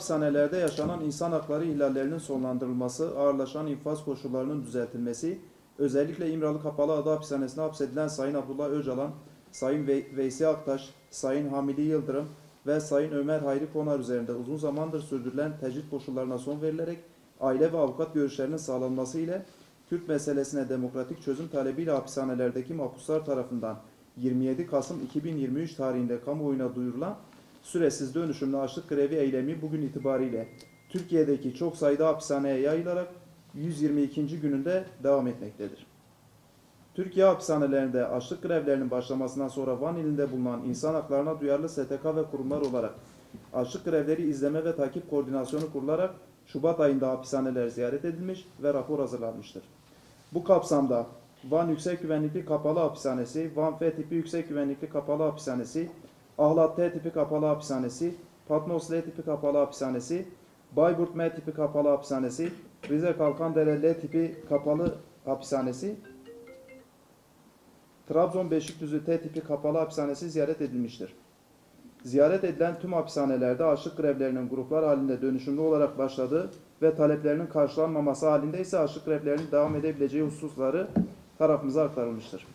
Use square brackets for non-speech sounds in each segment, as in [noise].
Hapishanelerde yaşanan insan hakları ihlallerinin sonlandırılması, ağırlaşan infaz koşullarının düzeltilmesi, özellikle İmralı Kapalı Ada Hapishanesi'ne hapsedilen Sayın Abdullah Öcalan, Sayın Ve- Veysi Aktaş, Sayın Hamidi Yıldırım ve Sayın Ömer Hayri Konar üzerinde uzun zamandır sürdürülen tecrit koşullarına son verilerek aile ve avukat görüşlerinin sağlanması ile Kürt meselesine demokratik çözüm talebiyle hapishanelerdeki mahpuslar tarafından 27 Kasım 2023 tarihinde kamuoyuna duyurulan süresiz dönüşümlü açlık grevi eylemi bugün itibariyle Türkiye'deki çok sayıda hapishaneye yayılarak 122. gününde devam etmektedir. Türkiye hapishanelerinde açlık grevlerinin başlamasından sonra Van ilinde bulunan insan haklarına duyarlı STK ve kurumlar olarak açlık grevleri izleme ve takip koordinasyonu kurularak Şubat ayında hapishaneler ziyaret edilmiş ve rapor hazırlanmıştır. Bu kapsamda Van Yüksek Güvenlikli Kapalı Hapishanesi, Van F tipi Yüksek Güvenlikli Kapalı Hapishanesi, Ahlat T tipi Kapalı Hapishanesi, Patmos L tipi Kapalı Hapishanesi, Bayburt M tipi Kapalı Hapishanesi, Rize Kalkandere L tipi Kapalı Hapishanesi, Trabzon Beşikdüzü T tipi Kapalı Hapishanesi ziyaret edilmiştir. Ziyaret edilen tüm hapishanelerde açlık grevlerinin gruplar halinde dönüşümlü olarak başladığı ve taleplerinin karşılanmaması halinde ise açlık grevlerinin devam edebileceği hususları tarafımıza aktarılmıştır.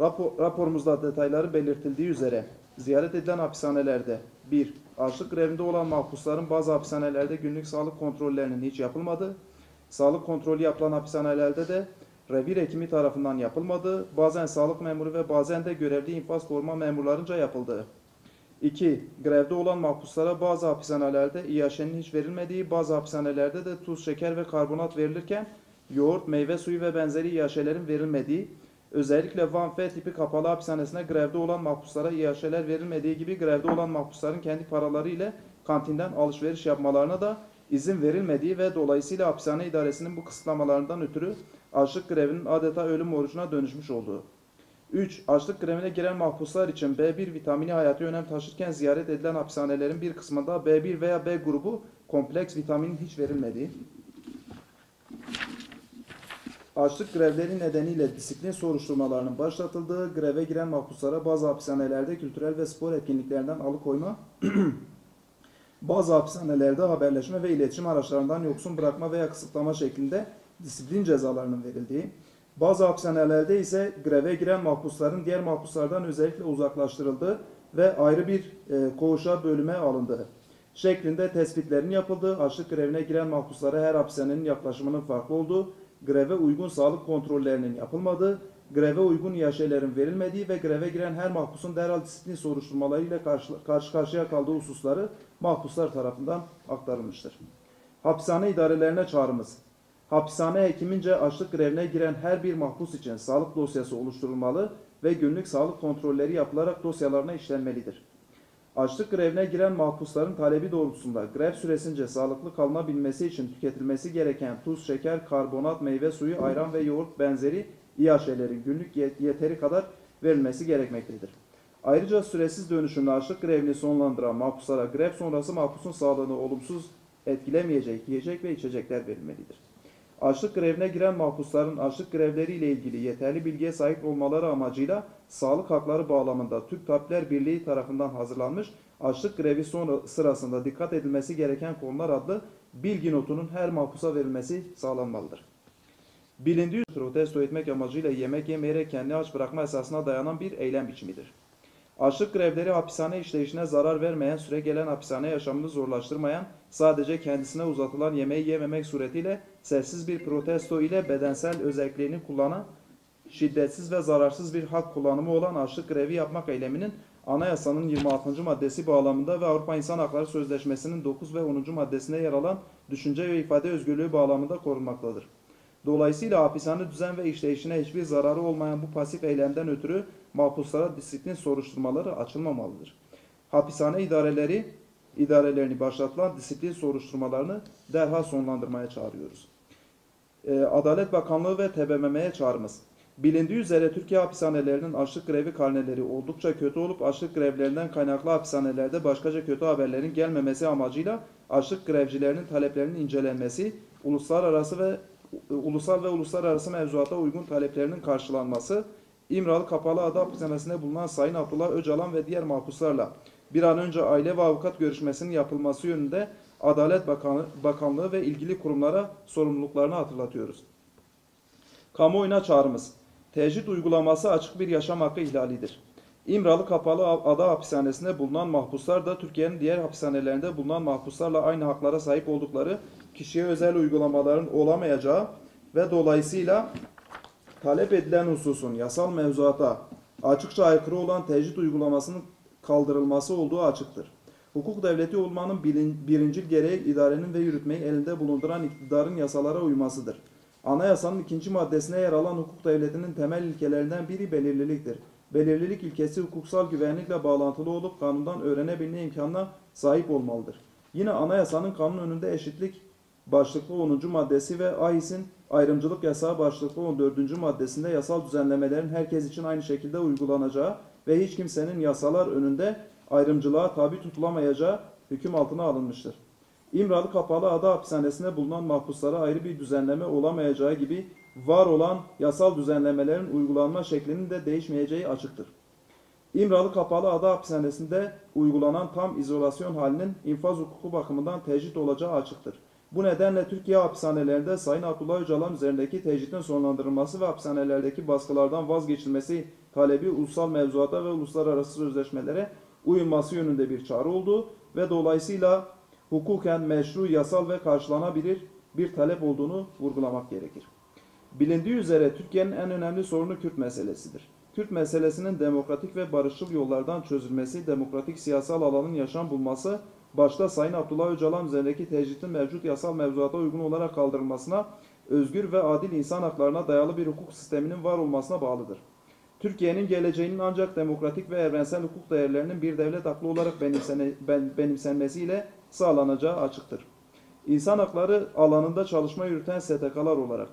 Rapor, raporumuzda detayları belirtildiği üzere ziyaret edilen hapishanelerde 1. Açlık grevinde olan mahpusların bazı hapishanelerde günlük sağlık kontrollerinin hiç yapılmadığı, sağlık kontrolü yapılan hapishanelerde de revir hekimi tarafından yapılmadığı, bazen sağlık memuru ve bazen de görevli infaz koruma memurlarınca yapıldığı. 2. Grevde olan mahpuslara bazı hapishanelerde İYŞ'nin hiç verilmediği, bazı hapishanelerde de tuz, şeker ve karbonat verilirken yoğurt, meyve suyu ve benzeri İYŞ'lerin verilmediği, özellikle Van F tipi kapalı hapishanesine grevde olan mahpuslara İYŞ'ler verilmediği gibi grevde olan mahpusların kendi paraları ile kantinden alışveriş yapmalarına da izin verilmediği ve dolayısıyla hapishane idaresinin bu kısıtlamalarından ötürü açlık grevinin adeta ölüm orucuna dönüşmüş olduğu. 3. Açlık grevine giren mahpuslar için B1 vitamini hayati önem taşırken ziyaret edilen hapishanelerin bir kısmında B1 veya B grubu kompleks vitaminin hiç verilmediği. Açlık grevleri nedeniyle disiplin soruşturmalarının başlatıldığı, greve giren mahpuslara bazı hapishanelerde kültürel ve spor etkinliklerinden alıkoyma, [clears throat] bazı hapishanelerde haberleşme ve iletişim araçlarından yoksun bırakma veya kısıtlama şeklinde disiplin cezalarının verildiği, bazı hapishanelerde ise greve giren mahpusların diğer mahpuslardan özellikle uzaklaştırıldığı ve ayrı bir e, koğuşa bölüme alındığı şeklinde tespitlerin yapıldığı, açlık grevine giren mahpuslara her hapishanenin yaklaşımının farklı olduğu, greve uygun sağlık kontrollerinin yapılmadığı, greve uygun yaşelerin verilmediği ve greve giren her mahpusun derhal disiplin soruşturmalarıyla karşı, karşı karşıya kaldığı hususları mahpuslar tarafından aktarılmıştır. Hapishane idarelerine çağrımız. Hapishane hekimince açlık grevine giren her bir mahpus için sağlık dosyası oluşturulmalı ve günlük sağlık kontrolleri yapılarak dosyalarına işlenmelidir. Açlık grevine giren mahpusların talebi doğrultusunda grev süresince sağlıklı kalınabilmesi için tüketilmesi gereken tuz, şeker, karbonat, meyve suyu, ayran ve yoğurt benzeri İHŞ'lerin günlük yet- yeteri kadar verilmesi gerekmektedir. Ayrıca süresiz dönüşümlü açlık grevini sonlandıran mahpuslara grev sonrası mahpusun sağlığını olumsuz etkilemeyecek yiyecek ve içecekler verilmelidir. Açlık grevine giren mahpusların açlık grevleriyle ilgili yeterli bilgiye sahip olmaları amacıyla sağlık hakları bağlamında Türk Tabipler Birliği tarafından hazırlanmış açlık grevi sonra sırasında dikkat edilmesi gereken konular adlı bilgi notunun her mahpusa verilmesi sağlanmalıdır. Bilindiği protesto etmek amacıyla yemek yemeyerek kendini aç bırakma esasına dayanan bir eylem biçimidir. Açlık grevleri hapishane işleyişine zarar vermeyen, süre gelen hapishane yaşamını zorlaştırmayan, sadece kendisine uzatılan yemeği yememek suretiyle sessiz bir protesto ile bedensel özelliklerini kullanan, şiddetsiz ve zararsız bir hak kullanımı olan açlık grevi yapmak eyleminin anayasanın 26. maddesi bağlamında ve Avrupa İnsan Hakları Sözleşmesi'nin 9 ve 10. maddesinde yer alan düşünce ve ifade özgürlüğü bağlamında korunmaktadır. Dolayısıyla hapishane düzen ve işleyişine hiçbir zararı olmayan bu pasif eylemden ötürü mahpuslara disiplin soruşturmaları açılmamalıdır. Hapishane idareleri idarelerini başlatılan disiplin soruşturmalarını derhal sonlandırmaya çağırıyoruz. Ee, Adalet Bakanlığı ve TBMM'ye çağrımız. Bilindiği üzere Türkiye hapishanelerinin açlık grevi karneleri oldukça kötü olup açlık grevlerinden kaynaklı hapishanelerde başkaca kötü haberlerin gelmemesi amacıyla açlık grevcilerinin taleplerinin incelenmesi, uluslararası ve ulusal ve uluslararası mevzuata uygun taleplerinin karşılanması, İmralı Kapalı Ada Hapishanesi'nde bulunan Sayın Abdullah Öcalan ve diğer mahpuslarla bir an önce aile ve avukat görüşmesinin yapılması yönünde Adalet Bakanlığı ve ilgili kurumlara sorumluluklarını hatırlatıyoruz. Kamuoyuna çağrımız. Tecrit uygulaması açık bir yaşam hakkı ihlalidir. İmralı Kapalı Ada Hapishanesi'nde bulunan mahpuslar da Türkiye'nin diğer hapishanelerinde bulunan mahpuslarla aynı haklara sahip oldukları kişiye özel uygulamaların olamayacağı ve dolayısıyla talep edilen hususun yasal mevzuata açıkça aykırı olan tecrit uygulamasının kaldırılması olduğu açıktır. Hukuk devleti olmanın birincil gereği idarenin ve yürütmeyi elinde bulunduran iktidarın yasalara uymasıdır. Anayasanın ikinci maddesine yer alan hukuk devletinin temel ilkelerinden biri belirliliktir. Belirlilik ilkesi hukuksal güvenlikle bağlantılı olup kanundan öğrenebilme imkanına sahip olmalıdır. Yine anayasanın kanun önünde eşitlik başlıklı 10. maddesi ve AİS'in ayrımcılık yasağı başlıklı 14. maddesinde yasal düzenlemelerin herkes için aynı şekilde uygulanacağı ve hiç kimsenin yasalar önünde ayrımcılığa tabi tutulamayacağı hüküm altına alınmıştır. İmralı Kapalı Ada Hapishanesi'nde bulunan mahpuslara ayrı bir düzenleme olamayacağı gibi var olan yasal düzenlemelerin uygulanma şeklinin de değişmeyeceği açıktır. İmralı Kapalı Ada Hapishanesi'nde uygulanan tam izolasyon halinin infaz hukuku bakımından tecrit olacağı açıktır. Bu nedenle Türkiye hapishanelerinde Sayın Abdullah Öcalan üzerindeki tecritin sonlandırılması ve hapishanelerdeki baskılardan vazgeçilmesi talebi ulusal mevzuata ve uluslararası sözleşmelere uyulması yönünde bir çağrı oldu ve dolayısıyla hukuken meşru, yasal ve karşılanabilir bir talep olduğunu vurgulamak gerekir. Bilindiği üzere Türkiye'nin en önemli sorunu Kürt meselesidir. Kürt meselesinin demokratik ve barışçıl yollardan çözülmesi, demokratik siyasal alanın yaşam bulması, başta Sayın Abdullah Öcalan üzerindeki tecritin mevcut yasal mevzuata uygun olarak kaldırılmasına, özgür ve adil insan haklarına dayalı bir hukuk sisteminin var olmasına bağlıdır. Türkiye'nin geleceğinin ancak demokratik ve evrensel hukuk değerlerinin bir devlet aklı olarak benimsenmesiyle sağlanacağı açıktır. İnsan hakları alanında çalışma yürüten STK'lar olarak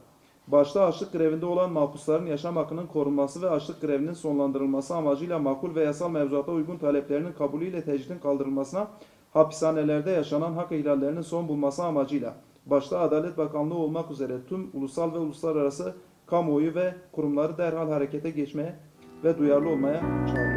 başta açlık grevinde olan mahpusların yaşam hakkının korunması ve açlık grevinin sonlandırılması amacıyla makul ve yasal mevzuata uygun taleplerinin kabulüyle tecritin kaldırılmasına, hapishanelerde yaşanan hak ihlallerinin son bulması amacıyla başta Adalet Bakanlığı olmak üzere tüm ulusal ve uluslararası kamuoyu ve kurumları derhal harekete geçmeye ve duyarlı olmaya çağırıyoruz.